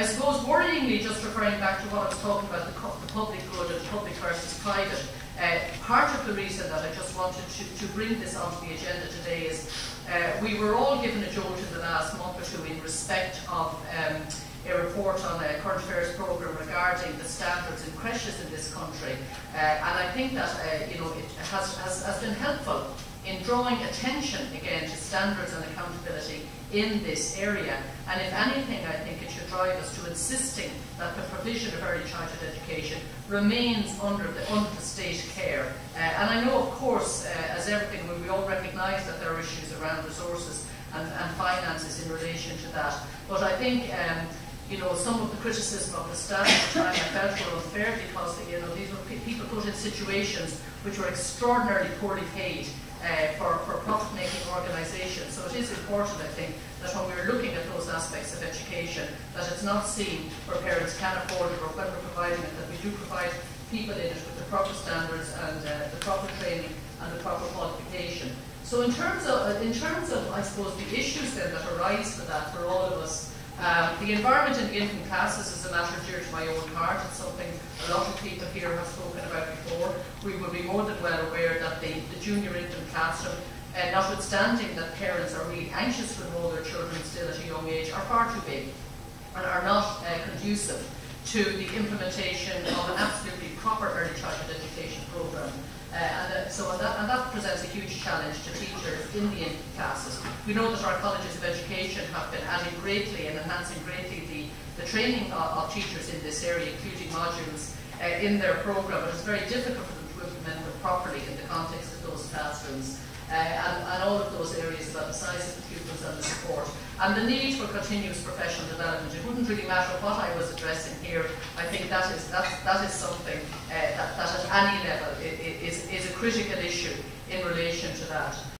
I suppose worryingly, just referring back to what I was talking about, the, the public good and public versus private, uh, part of the reason that I just wanted to, to bring this onto the agenda today is uh, we were all given a jolt in the last month or two in respect of um, a report on a current affairs programme regarding the standards in creches in this country. Uh, and I think that uh, you know, it has, has, has been helpful in drawing attention again to standards and accountability in this area. And if anything, I think it should drive us to insisting that the provision of early childhood education remains under the, under the state care. Uh, and I know, of course, uh, as everything, we all recognise that there are issues around resources and, and, finances in relation to that. But I think um, you know, some of the criticism of the staff at the time I felt were unfair because, you know, these were people put in situations which were extraordinarily poorly paid uh, for, for profit-making organisations. So it is important, I think, that when we're looking at those aspects of education, that it's not seen where parents can afford it or when we're providing it, that we do provide people in it with the proper standards and uh, the proper training and the proper qualification. So in terms of, in terms of, I suppose, the issues then that arise for that for all um, the environment in the infant classes is a matter dear to my own heart. It's something a lot of people here have spoken about before. We would be more than well aware that the, the junior infant classroom, uh, notwithstanding that parents are really anxious to enrol their children still at a young age, are far too big and are not uh, conducive to the implementation of an absolutely proper early childhood education programme. Uh, and, uh, so and that, and that, presents a huge challenge to teachers in the classes. We know that our colleges of education have been adding greatly and enhancing greatly the, the training of, of teachers in this area, including modules uh, in their programme, but it's very difficult for them to implement them properly in the context of those classrooms. Uh, and, and, all of those areas about the size of the pupils and the support. And the need for continuous professional development. It wouldn't really matter what I was addressing here. I think that is, that, that is something uh, that, that at any level is, is a critical issue in relation to that.